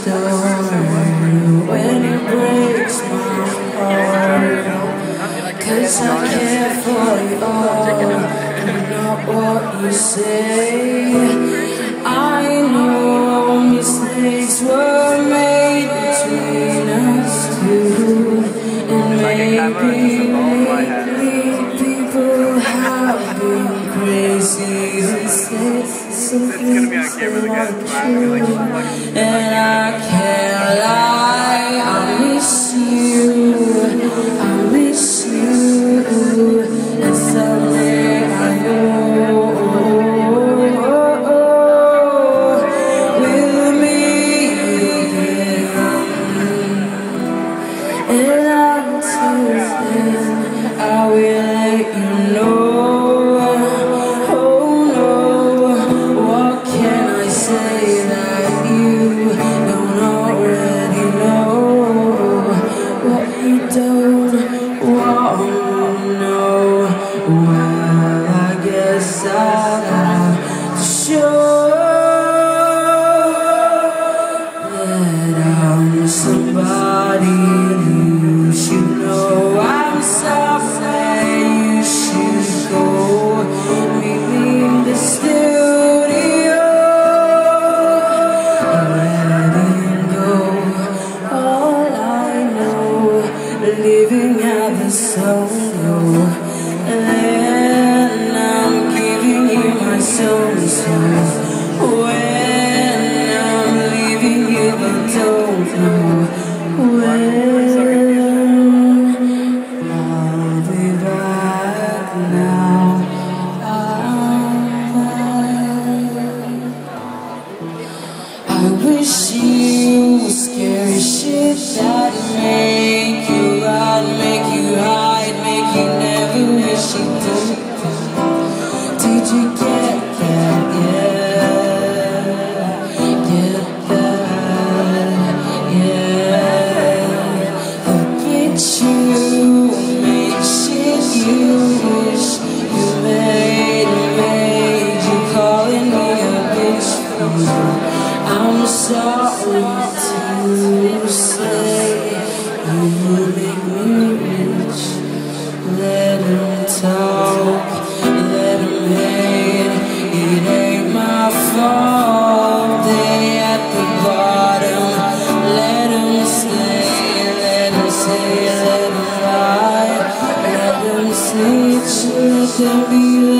storm when it breaks my heart. Cause I care for you all, and not what you say. I know mistakes were made between us two, and maybe lately people have been crazy. It's gonna be on And I can't lie. And then I'm giving you my soul. soul. mystery